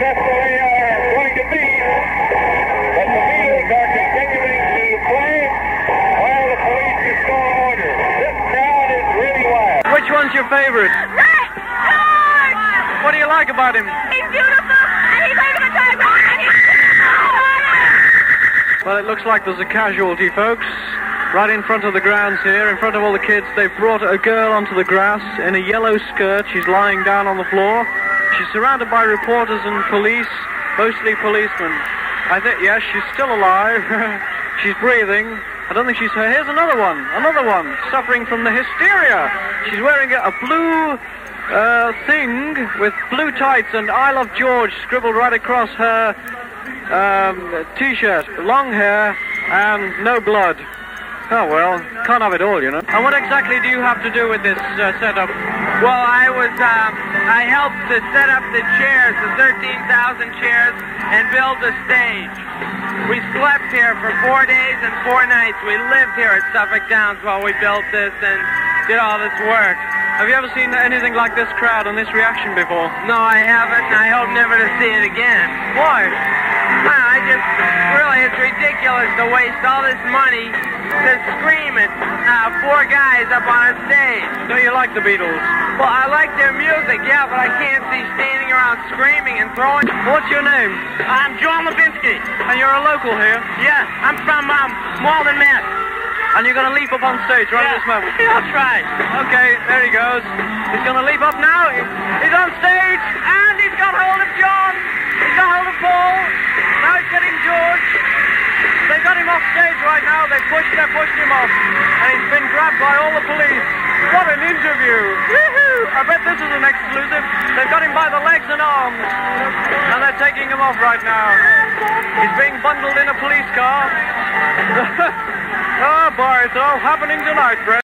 that's where they are going to be. But the Beatles are continuing to play while the police restore order. This crowd is really wild. Which one's your favorite? George! What do you like about him? He's beautiful, and he's like a dog. Well, it looks like there's a casualty, folks. Right in front of the grounds here, in front of all the kids, they've brought a girl onto the grass in a yellow skirt. She's lying down on the floor. She's surrounded by reporters and police, mostly policemen. I think, yes, she's still alive. she's breathing. I don't think she's her. Here's another one, another one, suffering from the hysteria. She's wearing a blue uh, thing with blue tights and I Love George scribbled right across her um, t-shirt. Long hair and no blood. Oh well, can't have it all, you know. And what exactly do you have to do with this uh, setup? Well, I was, um, I helped to set up the chairs, the 13,000 chairs, and build the stage. We slept here for four days and four nights. We lived here at Suffolk Downs while we built this and did all this work. Have you ever seen anything like this crowd and this reaction before? No, I haven't, and I hope never to see it again. Why? I just, really, it's ridiculous to waste all this money to scream at uh, four guys up on a stage. Don't you like the Beatles? Well, I like their music, yeah, but I can't see standing around screaming and throwing. What's your name? I'm John Levinsky. And you're a local here? Yeah, I'm from um, Malden, Mass. And you're going to leap up on stage right yeah. at this moment? Yeah, I'll try. Okay, there he goes. He's going to leap up now. Now. They pushed, they pushed him off. And he's been grabbed by all the police. What an interview. I bet this is an exclusive. They've got him by the legs and arms. And they're taking him off right now. He's being bundled in a police car. oh boy, it's all happening tonight, Brett.